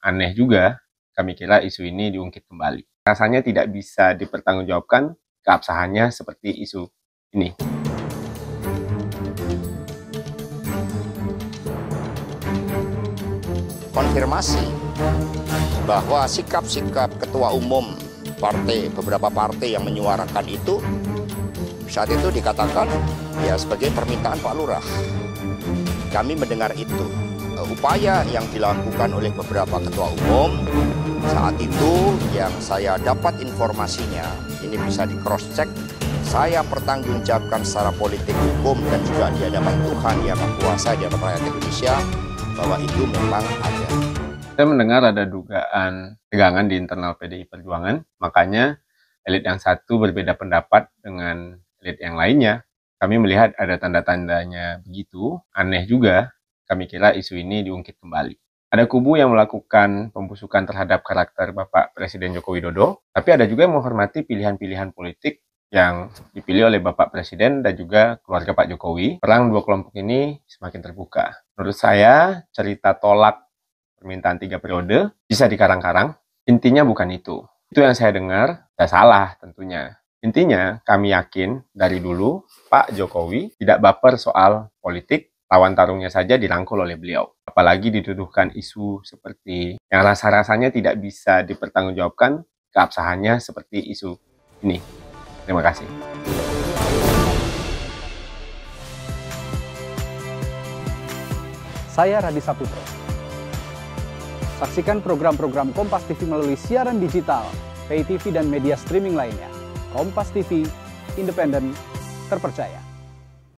Aneh juga, kami kira isu ini diungkit kembali. Rasanya tidak bisa dipertanggungjawabkan keabsahannya seperti isu ini. Konfirmasi bahwa sikap-sikap ketua umum partai, beberapa partai yang menyuarakan itu, saat itu dikatakan ya sebagai permintaan Pak Lurah. Kami mendengar itu. Upaya yang dilakukan oleh beberapa ketua umum. Saat itu yang saya dapat informasinya, ini bisa di cross check, saya pertanggungjawabkan secara politik hukum dan juga di hadapan Tuhan yang kuasa di hadapan rakyat Indonesia bahwa itu memang ada. Saya mendengar ada dugaan tegangan di internal PDI Perjuangan, makanya elit yang satu berbeda pendapat dengan elit yang lainnya. Kami melihat ada tanda-tandanya begitu, aneh juga kami kira isu ini diungkit kembali. Ada kubu yang melakukan pembusukan terhadap karakter Bapak Presiden Joko Widodo, tapi ada juga yang menghormati pilihan-pilihan politik yang dipilih oleh Bapak Presiden dan juga keluarga Pak Jokowi. Perang dua kelompok ini semakin terbuka. Menurut saya, cerita tolak permintaan tiga periode bisa dikarang-karang. Intinya bukan itu. Itu yang saya dengar, saya salah tentunya. Intinya, kami yakin dari dulu Pak Jokowi tidak baper soal politik, lawan tarungnya saja dirangkul oleh beliau. Apalagi dituduhkan isu seperti yang rasa-rasanya tidak bisa dipertanggungjawabkan keabsahannya seperti isu ini. Terima kasih. Saya Radisa Putro. Saksikan program-program Kompas TV melalui siaran digital, pay TV dan media streaming lainnya. Kompas TV, independen, terpercaya.